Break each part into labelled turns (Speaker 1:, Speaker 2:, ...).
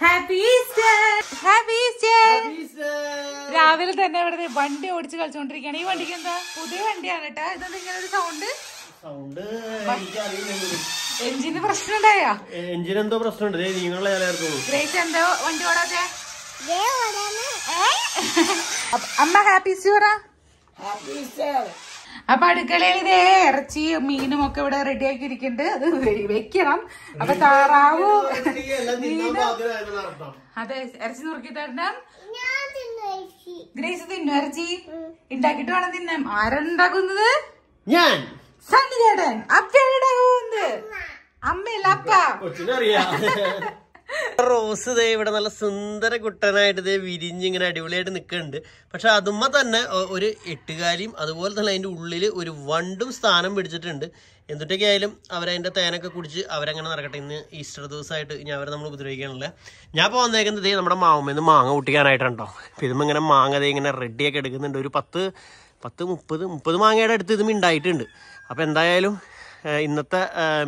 Speaker 1: Happy Easter happy Easter രാവിലെ തന്നെ ഇവിടെ വണ്ടി ഓടിച്ച് കളിച്ചോണ്ടിരിക്കുകയാണ്. ഈ വണ്ടിക്ക് എന്താ? പുതിയ വണ്ടിയാണ് കേട്ടാ. ഇതെന്താ ഇങ്ങനെ ഒരു സൗണ്ട്
Speaker 2: സൗണ്ട്
Speaker 1: എഞ്ചിന് പ്രശ്നം ഉണ്ടായാ
Speaker 2: എഞ്ചിൻ എന്തോ പ്രശ്നമുണ്ട് നിങ്ങളെ
Speaker 1: ഗ്രേസ് എന്തോ വണ്ടി ഓടാതെ അമ്മ ഹാപ്പി അമ്മ ഹാപ്പി ഈസ്റ്റർ അപ്പൊ അടുക്കളയിൽ ഇതേ ഇറച്ചി മീനും ഒക്കെ ഇവിടെ റെഡി ആക്കി ഇരിക്കുന്നുണ്ട് അത് വെക്കണം. അപ്പൊ താറാവ് അതെ ഇറച്ചി നുറുക്കി തരണം ഗ്രേസ് തിന്നു ഇറച്ചി. ഉണ്ടാക്കിട്ട് വേണം തിന്നാൻ. ആരുണ്ടാക്കുന്നത്
Speaker 2: ഞാൻ.
Speaker 1: സണ്ണി ചേട്ടൻ. അപ്പയാണ് ഉണ്ടാക്കുന്നത് അമ്മയല്ല അപ്പ?
Speaker 2: റോസ് ദേ ഇവിടെ നല്ല സുന്ദര കുട്ടനായിട്ട് ദേ വിരിഞ്ഞിങ്ങനെ അടിപൊളിയായിട്ട് നിൽക്കുന്നുണ്ട് പക്ഷെ അതുമ്മ തന്നെ ഒരു എട്ടുകാലിയും അതുപോലെ തന്നെ അതിന്റെ ഉള്ളിൽ ഒരു വണ്ടും സ്ഥാനം പിടിച്ചിട്ടുണ്ട്. എന്തൊക്കെ ആയാലും അവരതിന്റെ തേനൊക്കെ കുടിച്ച് അവരങ്ങനെ നടക്കട്ടെ. ഇന്ന് ഈസ്റ്റർ ദിവസമായിട്ട് ഇനി അവരെ നമ്മൾ ഉപദ്രവിക്കാനില്ല. ഞാൻ ഇപ്പോൾ വന്നേക്കുന്നത് നമ്മുടെ മാവുമ്മേന്ന് മാങ്ങ കൂട്ടിക്കാനായിട്ടുണ്ടോ ഇപ്പം ഇതുമ്പോൾ ഇങ്ങനെ മാങ്ങ ഇങ്ങനെ റെഡിയൊക്കെ എടുക്കുന്നുണ്ട്. ഒരു പത്ത് പത്ത് മുപ്പത് മുപ്പത് മാങ്ങയുടെ അടുത്ത് ഇതും ഉണ്ടായിട്ടുണ്ട്. അപ്പോൾ എന്തായാലും ഇന്നത്തെ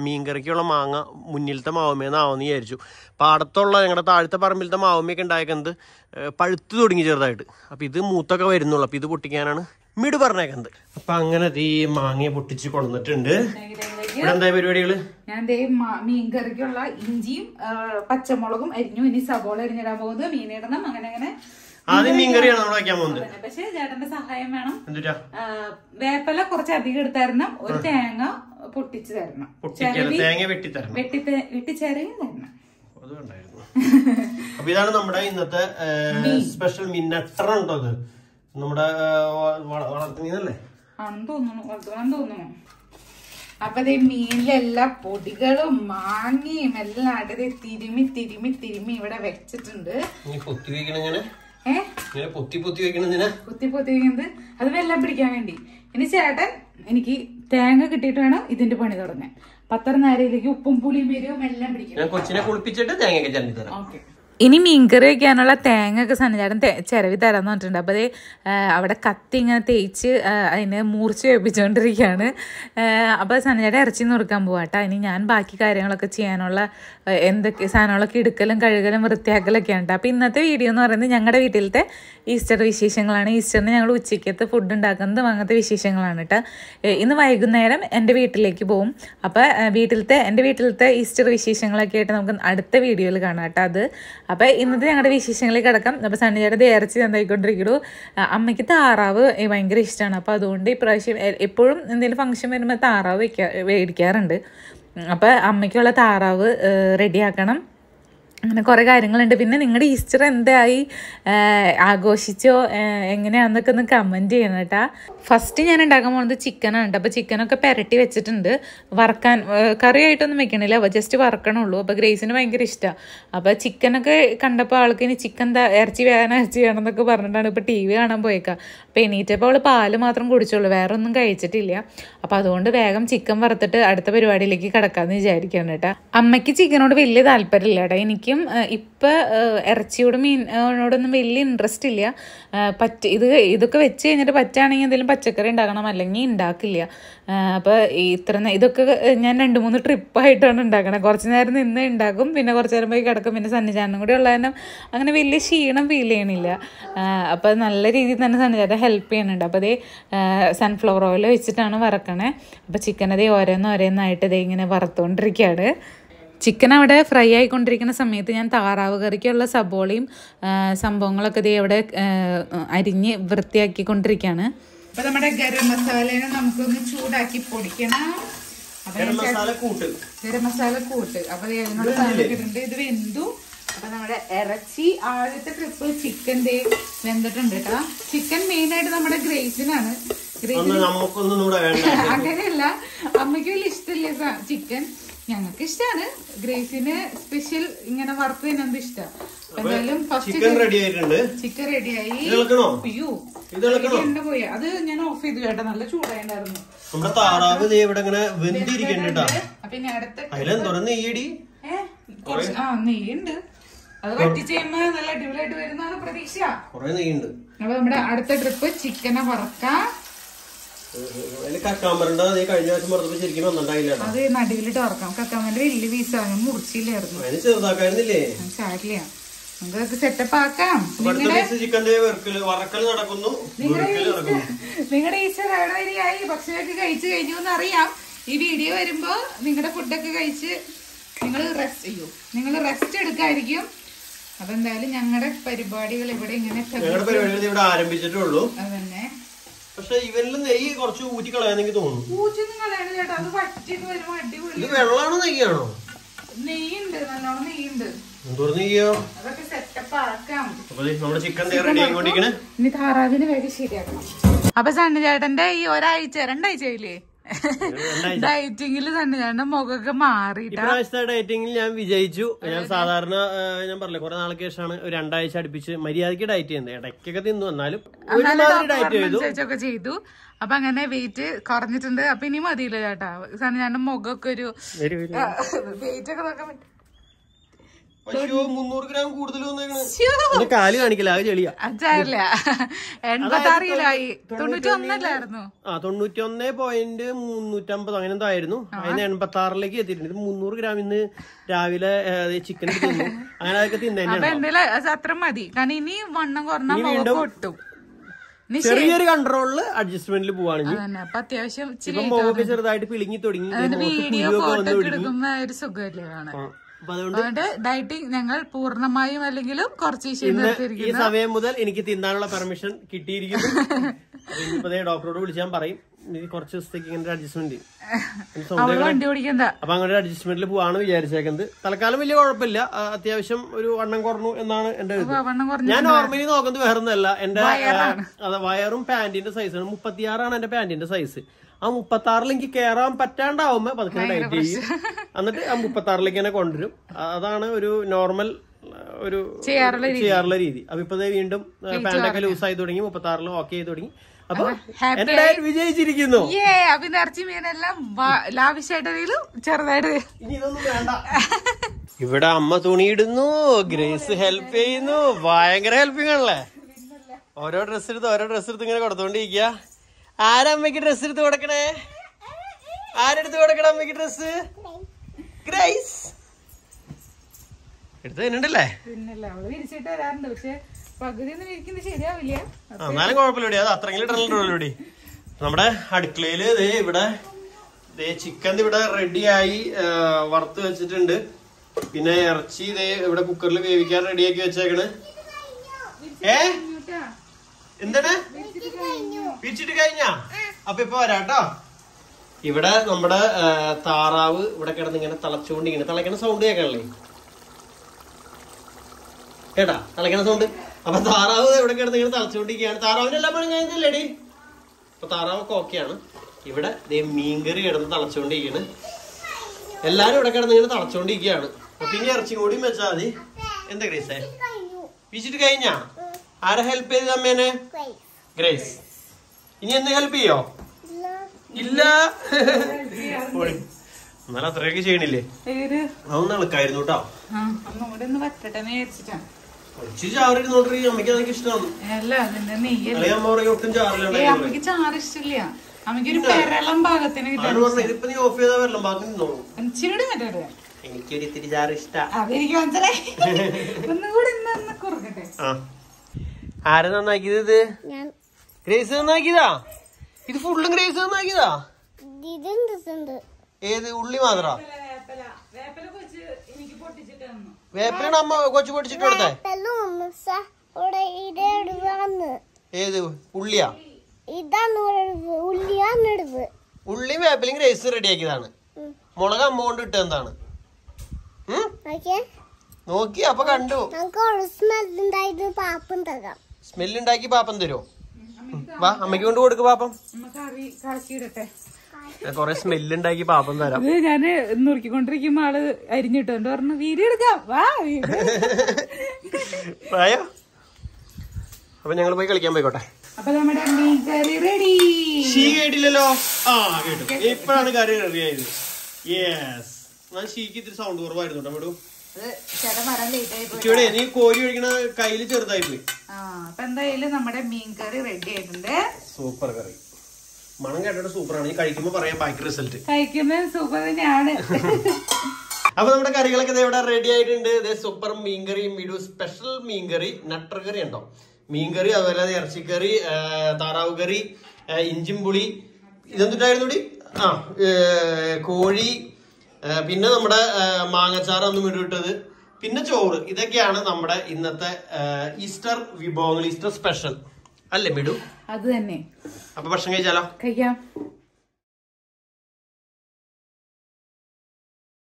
Speaker 2: മീൻകറിക്കുള്ള മാങ്ങ മുന്നിലത്തെ മാവുമേന്നാവുമെന്ന് വിചാരിച്ചു. പാടത്തുള്ള ഞങ്ങളുടെ താഴത്തെ പറമ്പിലത്തെ മാവുമയൊക്കെ ഉണ്ടായേക്കുന്നത് പഴുത്തു തുടങ്ങി ചെറുതായിട്ട്. അപ്പം ഇത് മൂത്തൊക്കെ വരുന്നുള്ളൂ. അപ്പോൾ ഇത് പൊട്ടിക്കാനാണ് മിട് പറഞ്ഞേക്കുന്നത് അപ്പം അങ്ങനെ ഈ മാങ്ങയെ പൊട്ടിച്ച് കൊണ്ടുവന്നിട്ടുണ്ട്. ഇവിടെ എന്തായ പരിപാടികൾ?
Speaker 1: ഞാൻ ദേ മീൻ കറിക്കുള്ള ഇഞ്ചിയും പച്ചമുളകും അരിഞ്ഞു. ഇനി സബോള അരിഞ്ഞിടാൻ പോകുന്നത് മീനിടണം. അങ്ങനെ അങ്ങനെ
Speaker 2: ആദ്യം മീൻകറിയാണ് നമ്മൾ വെക്കാൻ പോകുന്നത്.
Speaker 1: പക്ഷേ ചേട്ടന്റെ സഹായം വേണം.
Speaker 2: എന്തുട്ടാ?
Speaker 1: വേപ്പല കുറച്ച് അധികം എടുത്തായിരുന്നു. ഒരു തേങ്ങ പൊട്ടിച്ചു തരണം.
Speaker 2: തേങ്ങ തേങ്ങ വെട്ടിത്തരണം.
Speaker 1: വെട്ടി വെട്ടിച്ചേരയും തരണം.
Speaker 2: അപ്പൊ ഇതാണ് നമ്മുടെ ഇന്നത്തെ സ്പെഷ്യൽ മിന്നട്ടർ ഉണ്ടോ അത്? നമ്മുടെ വളർത്തുന്നതല്ലേ
Speaker 1: ആണെന്ന് തോന്നുന്നു. തോന്നുന്നു. അപ്പൊ ഈ മീനിലെ എല്ലാ പൊടികളും മാങ്ങയും എല്ലാം അടുത്ത് തിരുമി തിരുമി തിരുമി ഇവിടെ വെച്ചിട്ടുണ്ട്.
Speaker 2: പൊത്തി പൊത്തി പൊത്തി
Speaker 1: വെക്കുന്നത്? അത് വെല്ലം പിടിക്കാൻ വേണ്ടി. ഇനി ചേട്ടൻ എനിക്ക് തേങ്ങ കിട്ടിയിട്ട് വേണം ഇതിന്റെ പണി തുടങ്ങാൻ. പത്തര നേരയിലേക്ക് ഉപ്പും പുളിയും വരും എല്ലാം പിടിക്കും
Speaker 2: ഞാൻ കൊച്ചിനെ കുളിപ്പിച്ചിട്ട് തരാം.
Speaker 1: ഓക്കെ. ഇനി മീൻകറി വയ്ക്കാനുള്ള തേങ്ങ ഒക്കെ സന്നിചാടൻ ചിരവി തരാന്ന് പറഞ്ഞിട്ടുണ്ട്. അപ്പോൾ അത് അവിടെ കത്തി ഇങ്ങനെ തേച്ച് അതിനെ മൂർച്ച വെപ്പിച്ചുകൊണ്ടിരിക്കുകയാണ് അപ്പോൾ സന്നിചാടൻ ഇറച്ചി നുറുക്കാൻ കേട്ടോ ഇനി ഞാൻ ബാക്കി കാര്യങ്ങളൊക്കെ ചെയ്യാനുള്ള എന്തൊക്കെ സാധനങ്ങളൊക്കെ എടുക്കലും കഴുകലും വൃത്തിയാക്കലൊക്കെയാണ് കേട്ടോ അപ്പോൾ ഇന്നത്തെ വീഡിയോ എന്ന് പറയുന്നത് ഞങ്ങളുടെ വീട്ടിലത്തെ ഈസ്റ്റർ വിശേഷങ്ങളാണ്. ഈസ്റ്ററിന് ഞങ്ങൾ ഉച്ചയ്ക്കത്തെ ഫുഡ് ഉണ്ടാക്കുന്നതും അങ്ങനത്തെ വിശേഷങ്ങളാണ് കേട്ടോ ഇന്ന് വൈകുന്നേരം എന്റെ വീട്ടിലേക്ക് പോകും അപ്പോൾ വീട്ടിലത്തെ എന്റെ വീട്ടിലത്തെ ഈസ്റ്റർ വിശേഷങ്ങളൊക്കെ ആയിട്ട് നമുക്ക് അടുത്ത വീഡിയോയിൽ കാണാം കേട്ടോ അത് അപ്പോൾ ഇന്നത്തെ ഞങ്ങളുടെ വിശേഷങ്ങളിൽ കിടക്കാം. അപ്പോൾ സണ്ണിയുടെ ഇറച്ചി എന്തായിക്കൊണ്ടിരിക്കണു അമ്മയ്ക്ക് താറാവ് ഭയങ്കര ഇഷ്ടമാണ് അപ്പോൾ അതുകൊണ്ട് ഇപ്രാവശ്യം എപ്പോഴും എന്തെങ്കിലും ഫംഗ്ഷൻ വരുമ്പോൾ താറാവ് വയ്ക്കാ മേടിക്കാറുണ്ട് അപ്പോൾ അമ്മയ്ക്കുള്ള താറാവ് റെഡിയാക്കണം അങ്ങനെ കുറേ കാര്യങ്ങളുണ്ട്. പിന്നെ നിങ്ങളുടെ ഈസ്റ്റർ എന്തായി? ആഘോഷിച്ചോ? എങ്ങനെയാണെന്നൊക്കെ ഒന്ന് കമന്റ് ചെയ്യണം കേട്ടാ. ഫസ്റ്റ് ഞാൻ ഉണ്ടാക്കാൻ പോകുന്നത് ചിക്കനാണ് കേട്ടോ. അപ്പോൾ ചിക്കനൊക്കെ പെരട്ടി വെച്ചിട്ടുണ്ട്. വറക്കാൻ കറിയായിട്ടൊന്നും വെക്കണില്ല. അപ്പോൾ ജസ്റ്റ് വറക്കണുള്ളൂ. അപ്പോൾ ഗ്രേസിന് ഭയങ്കര ഇഷ്ടമാണ് അപ്പോൾ ചിക്കനൊക്കെ കണ്ടപ്പോൾ ആൾക്ക് ഇനി ചിക്കൻ ഇറച്ചി വേണം ഇറച്ചി വേണം എന്നൊക്കെ പറഞ്ഞിട്ടാണ് ഇപ്പോൾ ടി വി കാണാൻ പോയേക്കാം. അപ്പോൾ എണീറ്റപ്പോൾ അവൾ പാൽ മാത്രം കുടിച്ചുള്ളൂ വേറെ ഒന്നും കഴിച്ചിട്ടില്ല. അപ്പോൾ അതുകൊണ്ട് വേഗം ചിക്കൻ വറുത്തിട്ട് അടുത്ത പരിപാടിയിലേക്ക് കിടക്കാമെന്ന് വിചാരിക്കുകയാണ് കേട്ടോ. അമ്മയ്ക്ക് ചിക്കനോട് വലിയ താല്പര്യമില്ല കേട്ടോ. എനിക്കും ഏഹ്, ഇപ്പം ഇറച്ചിയോട് മീനോടൊന്നും വലിയ ഇൻട്രസ്റ്റ് ഇല്ല. പറ്റ ഇത് ഇതൊക്കെ വെച്ച് കഴിഞ്ഞിട്ട് പറ്റുകയാണെങ്കിൽ എന്തെങ്കിലും പച്ചക്കറി ഉണ്ടാക്കണം അല്ലെങ്കിൽ ഉണ്ടാക്കില്ല അപ്പോൾ ഇത്ര ഇതൊക്കെ ഞാൻ രണ്ട് മൂന്ന് ട്രിപ്പായിട്ടാണ് ഉണ്ടാക്കണത് കുറച്ച് നേരം നിന്ന് ഉണ്ടാക്കും പിന്നെ കുറച്ച് നേരം പോയി കിടക്കും പിന്നെ സന്നിചാരണം കൂടി ഉള്ള കാരണം അങ്ങനെ വലിയ ക്ഷീണം ഫീൽ ചെയ്യണില്ല. അപ്പോൾ നല്ല രീതിയിൽ തന്നെ സന്നിചാരം ഹെൽപ്പ് ചെയ്യുന്നുണ്ട്. അപ്പോൾ അതേ സൺഫ്ലവർ ഓയിൽ വെച്ചിട്ടാണ് വറക്കണേ. അപ്പോൾ ചിക്കൻ അതേ ഓരോന്ന് ഓരോന്നായിട്ട് ഇതേ ഇങ്ങനെ വറുത്തുകൊണ്ടിരിക്കുകയാണ് ചിക്കൻ അവിടെ ഫ്രൈ ആയിക്കൊണ്ടിരിക്കുന്ന സമയത്ത് ഞാൻ താറാവ് കറിക്കുള്ള സബോളയും സംഭവങ്ങളൊക്കെ ഇതേ അവിടെ അരിഞ്ഞ് വൃത്തിയാക്കിക്കൊണ്ടിരിക്കുകയാണ് അപ്പൊ നമ്മുടെ ഗരം മസാലേനെ നമുക്കൊന്ന് ചൂടാക്കി പൊടിക്കണം.
Speaker 2: ഗരം മസാല കൂട്ട്.
Speaker 1: ഗരം മസാല കൂട്ട്. അപ്പൊ ഇത് വെന്തു. അപ്പൊ നമ്മുടെ ഇറച്ചി ആദ്യത്തെ ട്രിപ്പ് ചിക്കൻ ദേ വെന്തിട്ടുണ്ട് കേട്ടോ. ചിക്കൻ മെയിൻ ആയിട്ട് നമ്മുടെ ഗ്രേസിനാണ്. അങ്ങനെയല്ല. അമ്മയ്ക്ക് വലിയ ഇഷ്ടമില്ല ചിക്കൻ ഞങ്ങൾക്ക് ഇഷ്ടമാണ് ഗ്രേസിന് സ്പെഷ്യൽ ഇങ്ങനെ വറുത്ത് തിന്നത് ഇഷ്ടം? എന്തായാലും ഫസ്റ്റ്
Speaker 2: ചിക്കൻ റെഡി ആയിട്ടുണ്ട്.
Speaker 1: ചിക്കൻ റെഡിയായി അയ്യോ എണ്ണ പോയി. അത് ഞാൻ ഓഫ് ചെയ്തു കേട്ടോ. നല്ല ചൂടായിട്ടുണ്ടായിരുന്നു
Speaker 2: നമ്മുടെ താറാവ് ദേ ഇവിടെ ഇങ്ങനെ വെന്തിരിക്കണ്ട
Speaker 1: അപ്പൊ ഇനി അടുത്ത
Speaker 2: അതിലെന്തോരം നെയ്യടി.
Speaker 1: കുറച്ച് ആ നെയ്യുണ്ട്. അത് വറ്റിച്ച് ചെയ്യുമ്പോ നല്ല അടിപൊളിയായിട്ട് വരുന്നതാണ് പ്രതീക്ഷ.
Speaker 2: കൊറേ നെയ്യുണ്ട്.
Speaker 1: അപ്പൊ നമ്മുടെ അടുത്ത ട്രിപ്പ് ചിക്കനെ വറക്കാം.
Speaker 2: അതിൽ കക്കാമ്പരണ്ട നീ കഴിഞ്ഞ പ്രാവശ്യം പറഞ്ഞപ്പോ ശരിക്കും വന്നിട്ടുണ്ടായില്ല
Speaker 1: അത് നടുവിലിട്ട് വറക്കാം കക്കാമന്റെ വലിയ പീസാണ് മുറിച്ചില്ലായിരുന്നു.
Speaker 2: അതിന് ചെറുതാക്കായിരുന്നില്ലേ?
Speaker 1: സാരില്ല നമുക്ക് സെറ്റപ്പ് ആക്കാം. നിങ്ങളുടെ വരെയായി. ഭക്ഷണമൊക്കെ കഴിച്ചു കഴിഞ്ഞു എന്ന് അറിയാം ഈ വീഡിയോ വരുമ്പോ നിങ്ങളുടെ ഫുഡൊക്കെ കഴിച്ച് നിങ്ങൾ റെസ്റ്റ് ചെയ്യൂ. നിങ്ങൾ റെസ്റ്റ് എടുക്കായിരിക്കും. അപ്പൊ എന്തായാലും ഞങ്ങളുടെ പരിപാടികൾ ഇവിടെ ഇങ്ങനെ
Speaker 2: ഞങ്ങളുടെ പരിപാടികൾ ഇവിടെ ആരംഭിച്ചിട്ടുള്ളൂ.
Speaker 1: അതന്നെ.
Speaker 2: പക്ഷെ ഇവരിൽ നെയ്യ് കുറച്ച് ഊറ്റി കളയാന്ന് എനിക്ക് തോന്നുന്നു.
Speaker 1: പൂച്ചൊന്നും കളയണ ചേട്ടാ അത് വരുമ്പോ അടിപൊളി.
Speaker 2: ഇത് വെള്ളമാണോ നെയ്യാണോ?
Speaker 1: നെയ്യുണ്ട് നല്ലോണം നെയ്യുണ്ട്.
Speaker 2: എന്തോരം നെയ്യോ?
Speaker 1: അതൊക്കെ സെറ്റപ്പ് ആക്കാം.
Speaker 2: നമ്മുടെ ചിക്കൻ റെഡി ആയിക്കൊണ്ടിരിക്കണേ.
Speaker 1: ഇനി താറാവിന് വേഗം ശരിയാക്കണം. അപ്പൊ സണ്ണി ചേട്ടന്റെ ഈ ഒരാഴ്ച രണ്ടാഴ്ച ആയില്ലേ? ഡയറ്റിങ്ങിൽ തന്നെ ഞാൻ മുഖമൊക്കെ മാറിയിട്ടാ.
Speaker 2: ഡയറ്റിങ്ങിൽ ഞാൻ വിജയിച്ചു. ഞാൻ സാധാരണ ഞാൻ പറഞ്ഞു കുറെ നാൾക്ക് ശേഷമാണ് ഒരു രണ്ടാഴ്ച അടുപ്പിച്ച് മര്യാദയ്ക്ക് ഡയറ്റ് ചെയ്യുന്നത്. ഇടയ്ക്കൊക്കെ തിന്നു. എന്നാലും ഡയറ്റ് ചെയ്തു.
Speaker 1: അപ്പൊ അങ്ങനെ വെയിറ്റ് കുറഞ്ഞിട്ടുണ്ട്. അപ്പൊ ഇനി മതിയില്ല ചേട്ടാ. ഞാൻ മുഖമൊക്കെ ഒരു. വെയിറ്റ് ഒക്കെ നോക്കാൻ
Speaker 2: മുന്നൂറ് ഗ്രാം കൂടുതൽ വന്നേക്കണ്. എന്റെ കാൽ കാണിക്കില്ല ചെളിയാ.
Speaker 1: അച്ചാറില്ല എൺപത്തി കിലോ ആയി തൊണ്ണൂറ്റി ഒന്നല്ലായിരുന്നു
Speaker 2: ആ തൊണ്ണൂറ്റി ഒന്നേ പോയിന്റ് മുന്നൂറ്റമ്പത് അങ്ങനെ എന്തോ ആയിരുന്നു അതിന് എൺപത്തി ആറിലേക്ക് എത്തിയിട്ടുണ്ട്. ഇത് മുന്നൂറ് ഗ്രാം ഇന്ന് രാവിലെ ചിക്കൻ തിന്നു. അങ്ങനെ അതൊക്കെ തിന്നെ
Speaker 1: അത്ര മതി. കാരണം ഇനി വണ്ണം
Speaker 2: ചെറിയൊരു കൺട്രോളിൽ അഡ്ജസ്റ്റ്മെന്റിൽ പോവാണ്
Speaker 1: അത്യാവശ്യം
Speaker 2: ചെറുതായിട്ട് പിളിങ്ങി തുടങ്ങി
Speaker 1: വീഡിയോ ഫോട്ടോ എടുക്കുമ്പോ ഒരു സുഖമല്ലേ കാണാൻ
Speaker 2: അതുകൊണ്ട്
Speaker 1: ഡയറ്റിംഗ് ഞങ്ങൾ പൂർണമായും അല്ലെങ്കിലും കുറച്ച്
Speaker 2: ഈ സമയം മുതൽ എനിക്ക് തിന്നാനുള്ള പെർമിഷൻ കിട്ടിയിരിക്കുന്നു. ഡോക്ടറോട് വിളിച്ചാൽ പറയും. കുറച്ച് ദിവസത്തേക്ക് ഇങ്ങനെ അഡ്ജസ്റ്റ്മെന്റ്
Speaker 1: വണ്ടി ഓടിക്കണ്ട.
Speaker 2: അപ്പൊ അങ്ങനെ അഡ്ജസ്റ്റ്മെന്റിൽ പോവാണ് വിചാരിച്ചേക്കുന്നത്. തൽക്കാലം വലിയ കുഴപ്പമില്ല. അത്യാവശ്യം ഒരു വണ്ണം കുറഞ്ഞു എന്നാണ് എന്റെ ഞാൻ നോർമലി നോക്കുന്നത് വേറൊന്നല്ല. എന്റെ വയറും പാന്റിന്റെ സൈസാണ് മുപ്പത്തിയാറാണ് എന്റെ പാന്റിന്റെ സൈസ് ആ മുപ്പത്തി ആറിൽ എനിക്ക് കയറാൻ പറ്റാണ്ടാവുമ്പോ പതുക്കെ ഡയറ്റ് ചെയ്യും. എന്നിട്ട് ആ മുപ്പത്തി ആറിലേക്ക് തന്നെ കൊണ്ടുവരും അതാണ് ഒരു നോർമൽ ഒരു
Speaker 1: ചെയ്യാറുള്ള
Speaker 2: രീതി. അപ്പൊ ഇപ്പൊ വീണ്ടും പാന്റൊക്കെ ലൂസ് ആയി തുടങ്ങി മുപ്പത്തി ആറിൽ ഓക്കെ ചെയ്ത് തുടങ്ങി. അപ്പൊ എന്റെ ഡയറ്റ് വിജയിച്ചിരിക്കുന്നു.
Speaker 1: ഏ അപ്പൊ ഇറച്ചി മീനെല്ലാം വ- ലാവിശായിട്ടെങ്കിലും ചെറുതായിട്ട്
Speaker 2: ഇനി ഇതൊന്നും വേണ്ട. ഇവിടെ അമ്മ തുണിയിടുന്നു ഗ്രേസ് ഹെൽപ്പ് ചെയ്യുന്നു. ഭയങ്കര ഹെൽപ്പിംഗ് ആണല്ലേ? ഓരോ ഡ്രസ് എടുത്ത് ഓരോ ഡ്രസ് എടുത്ത് ഇങ്ങനെ കൊടുത്തോണ്ടിരിക്കുക ആരമ്മയ്ക്ക് ഡ്രസ് എടുത്ത് കൊടുക്കണേ? ആരെടുത്ത് കൊടുക്കണ അമ്മയ്ക്ക് ഡ്രസ് ഗ്രേസ്. എടുത്ത് തന്നിട്ടുണ്ടല്ലേ
Speaker 1: പിന്നല്ല അവൾ വിരിച്ചിട്ട് വരാറുണ്ട്. പക്ഷെ
Speaker 2: എന്നാലും കുഴപ്പമില്ലടി. അത് അത്രയെങ്കിലും ഇടലുള്ളൂടി നമ്മുടെ അടുക്കളയിൽ ദേ ഇവിടെ ദേ ചിക്കൻ ഇവിടെ റെഡിയായി വറുത്ത് വെച്ചിട്ടുണ്ട്. പിന്നെ ഇറച്ചി ഇതേ ഇവിടെ കുക്കറിൽ വേവിക്കാൻ റെഡിയാക്കി വെച്ചേക്കണ്. ഏ? എന്താണ്? വിരിച്ചിട്ട് കഴിഞ്ഞാ? അപ്പൊ ഇപ്പൊ വരാട്ടോ. ഇവിടെ നമ്മുടെ താറാവ് ഇവിടെ കിടന്ന് ഇങ്ങനെ തിളച്ചുകൊണ്ടിങ്ങനെ തിളക്കണ സൗണ്ട് കേൾക്കണല്ലേ? കേട്ടാ? തിളക്കണ സൗണ്ട് അപ്പൊ താറാവ് ഇവിടെ കിടന്ന് ഇങ്ങനെ തളച്ചുകൊണ്ടിരിക്കുകയാണ് താറാവിന് എല്ലാം പണി കഴിഞ്ഞില്ലേടി അപ്പൊ താറാവൊക്കെ ഓക്കെയാണ്. ഇവിടെ ദേ മീൻകറി കിടന്ന് തളച്ചുകൊണ്ടിരിക്കുകയാണ് എല്ലാരും ഇവിടെ കിടന്ന് ഇങ്ങനെ തളച്ചുകൊണ്ടിരിക്കുകയാണ് അപ്പൊ ഇനി ഇറച്ചി കൂടി വെച്ചാൽ മതി. എന്താ ഗ്രേസേ വിച്ചിട്ട് കഴിഞ്ഞാ? ആരെ ഹെൽപ്പ് ചെയ്ത് അമ്മേനെ? ഗ്രേസ് ഇനി എന്ത് ഹെൽപ്പ് ചെയ്യോ? ഇല്ല. എന്നാലും അത്രയൊക്കെ ചെയ്യണില്ലേ? അതൊന്നും ഇളക്കായിരുന്നു കേട്ടോ. അമ്മയ്ക്ക് അതൊക്കെ ഇഷ്ടമാണ്.
Speaker 1: അല്ല അതിന്റെ നെയ്യല്ല?
Speaker 2: അല്ലെങ്കിൽ അമ്മ പറയും ഒട്ടും
Speaker 1: ഏ
Speaker 2: ചാറിലുണ്ടായി
Speaker 1: അമ്മയ്ക്ക് ചാറ് ഇഷ്ടമില്ല. അമ്മയ്ക്ക് ഒരു പെരളം പാകത്തിന് കിട്ടാൻ
Speaker 2: പറഞ്ഞത് ഇതിപ്പോ നീ ഓഫ് നിന്നോളൂ
Speaker 1: ഇച്ചിരി മറ്റേ
Speaker 2: എനിക്കൊരു ഇത്തിരി ചാറ്
Speaker 1: മനസ്സിലായി ഒന്നുകൂടി ഇന്ന് ഒന്ന് കുറുക്കട്ടെ.
Speaker 2: ആ. ആരാ നന്നാക്കിയത് ഇത്? ഗ്രേസ് നന്നാക്കിയതാ? ഇത് ഫുള്ളും ഗ്രേസ് നന്നാക്കിയതാ? ഏത് ഉള്ളി മാത്രാ
Speaker 1: വേപ്പല വേപ്പല കൊച്ച് എനിക്ക് പൊട്ടിച്ചിട്ട് തന്നു
Speaker 2: വേപ്പിലാണ് അമ്മ കൊച്ചു പൊടിച്ചിട്ട് കൊടുത്തേ? ഏത്? ഉള്ളിയാ? ഉള്ളിയും വേപ്പിലും ഗ്രേസ് റെഡിയാക്കിയതാണ്. മുളക് അമ്മ കൊണ്ട്?
Speaker 3: ഓക്കെ
Speaker 2: നോക്കി അപ്പൊ കണ്ടു.
Speaker 3: സ്മെല്ലുണ്ടാക്കി പാപ്പം
Speaker 2: തരുമോ വാ അമ്മയ്ക്ക് കൊണ്ട് കൊടുക്ക് പാപ്പം.
Speaker 1: കറി
Speaker 2: സ്മെല്ല് ഉണ്ടാക്കി പാപ്പം തരാം
Speaker 1: ഞാൻ നുറുക്കിക്കൊണ്ടിരിക്കുമ്പോ ആൾ അരിഞ്ഞിട്ടുണ്ട് പറഞ്ഞു വീഡിയോ എടുക്കാം വാ
Speaker 2: ആയോ അപ്പൊ ഞങ്ങൾ പോയി കളിക്കാൻ പോയിക്കോട്ടെ.
Speaker 1: അപ്പൊ നമ്മുടെ മീൻ കറി റെഡി
Speaker 2: ഷീ കേട്ടില്ലല്ലോ? ആ കേട്ടു. ഇപ്പഴാണ് കറി റെഡി ആയത്. യെസ് ഞാൻ ഷീക്ക് ഇത്തിരി സൗണ്ട് കുറവായിരുന്നു കേട്ടോ ഇവിടെ നീ കോരി ഒഴിക്കണ കയ്യിൽ ചെറുതായി പോയി.
Speaker 1: അപ്പൊ എന്തായാലും നമ്മുടെ മീൻ കറി റെഡി ആയിട്ടുണ്ട്.
Speaker 2: സൂപ്പർ കറി. മണം കേട്ടിട്ട് സൂപ്പറാണ്. ഈ കഴിക്കുമ്പോ പറയാം ബാക്കി റിസൾട്ട്
Speaker 1: കഴിക്കുന്നത് സൂപ്പർ തന്നെയാണ്.
Speaker 2: അപ്പൊ നമ്മുടെ കറികളൊക്കെ ഇവിടെ റെഡി ആയിട്ടുണ്ട്. ഇതേ സൂപ്പർ മീൻകറി മിഡു സ്പെഷ്യൽ മീൻകറി നട്ടർ കറി ഉണ്ടോ? മീൻകറി അതുപോലെ ഇറച്ചിക്കറി താറാവ് കറി ഇഞ്ചിൻ ഇഞ്ചിം പുളി ഇതെന്തിട്ടായിരുന്നു ആ കോഴി പിന്നെ നമ്മുടെ മാങ്ങച്ചാറ് ഒന്ന് മിടുവിട്ടത് പിന്നെ ചോറ്. ഇതൊക്കെയാണ് നമ്മുടെ ഇന്നത്തെ ഈസ്റ്റർ വിഭവങ്ങൾ ഈസ്റ്റർ സ്പെഷ്യൽ അല്ലേ മിടു
Speaker 1: അത് തന്നെ.
Speaker 2: അപ്പൊ ഭക്ഷണം കഴിച്ചാലോ?
Speaker 1: കഴിക്കാം.